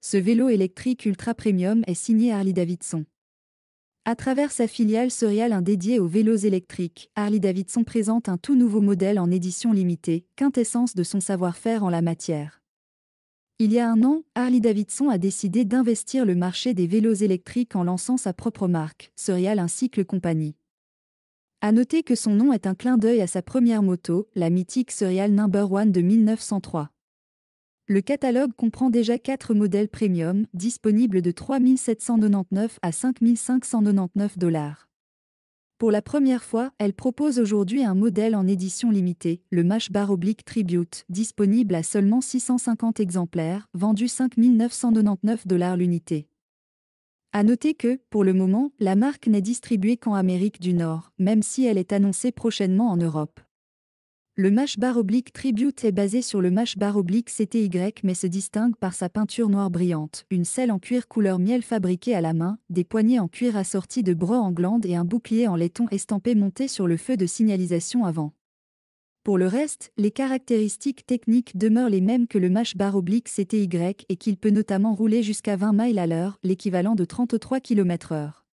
Ce vélo électrique ultra premium est signé Harley-Davidson. À travers sa filiale Serial dédiée aux vélos électriques, Harley-Davidson présente un tout nouveau modèle en édition limitée, quintessence de son savoir-faire en la matière. Il y a un an, Harley-Davidson a décidé d'investir le marché des vélos électriques en lançant sa propre marque, Serial Cycle Company. À noter que son nom est un clin d'œil à sa première moto, la mythique Serial Number One de 1903. Le catalogue comprend déjà 4 modèles premium, disponibles de 3 799 à 5 599 dollars. Pour la première fois, elle propose aujourd'hui un modèle en édition limitée, le Mash Bar Oblique Tribute, disponible à seulement 650 exemplaires, vendu 5 999 dollars l'unité. À noter que, pour le moment, la marque n'est distribuée qu'en Amérique du Nord, même si elle est annoncée prochainement en Europe. Le Mash Bar Oblique Tribute est basé sur le Mash Bar Oblique CTY mais se distingue par sa peinture noire brillante, une selle en cuir couleur miel fabriquée à la main, des poignées en cuir assorties de bras en glande et un bouclier en laiton estampé monté sur le feu de signalisation avant. Pour le reste, les caractéristiques techniques demeurent les mêmes que le Mash Bar Oblique CTY et qu'il peut notamment rouler jusqu'à 20 miles à l'heure, l'équivalent de 33 km/h.